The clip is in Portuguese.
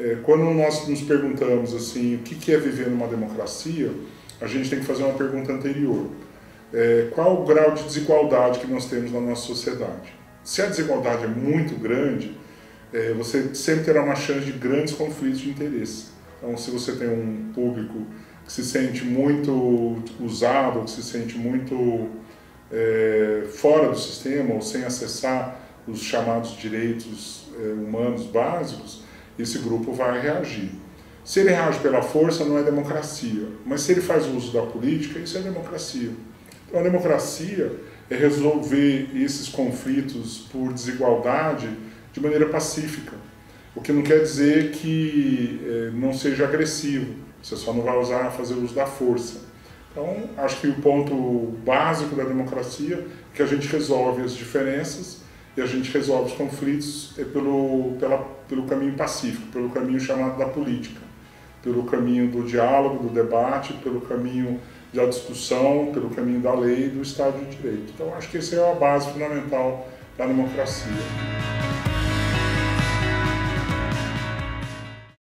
é, quando nós nos perguntamos assim, o que é viver numa democracia, a gente tem que fazer uma pergunta anterior. É, qual o grau de desigualdade que nós temos na nossa sociedade? Se a desigualdade é muito grande, é, você sempre terá uma chance de grandes conflitos de interesse. Então, se você tem um público que se sente muito usado, que se sente muito é, fora do sistema ou sem acessar os chamados direitos é, humanos básicos, esse grupo vai reagir. Se ele reage pela força, não é democracia. Mas se ele faz uso da política, isso é democracia. Então, a democracia é resolver esses conflitos por desigualdade de maneira pacífica. O que não quer dizer que é, não seja agressivo. Você só não vai usar fazer uso da força. Então, acho que o ponto básico da democracia é que a gente resolve as diferenças e a gente resolve os conflitos é pelo, pela, pelo caminho pacífico, pelo caminho chamado da política, pelo caminho do diálogo, do debate, pelo caminho da discussão, pelo caminho da lei e do Estado de Direito. Então, acho que essa é a base fundamental da democracia.